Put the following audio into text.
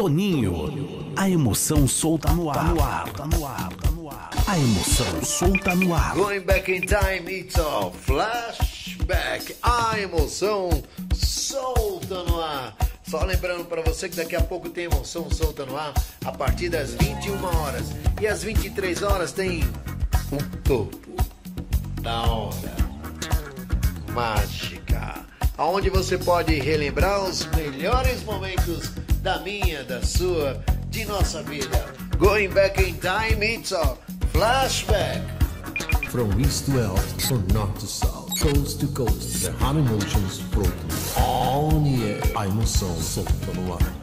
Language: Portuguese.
Toninho, a emoção solta no ar. no ar, tá no ar, tá no ar. A emoção solta no ar. Going back in time, it's a flashback. A emoção solta no ar. Só lembrando para você que daqui a pouco tem emoção solta no ar a partir das 21 horas. E às 23 horas tem um topo da hora mágica. Onde você pode relembrar os melhores momentos da minha, da sua, de nossa vida. Going back in time, it's a flashback. From east to west, from north to south, coast to coast, the hot emotions floating. On the air, a emoção solta no ar.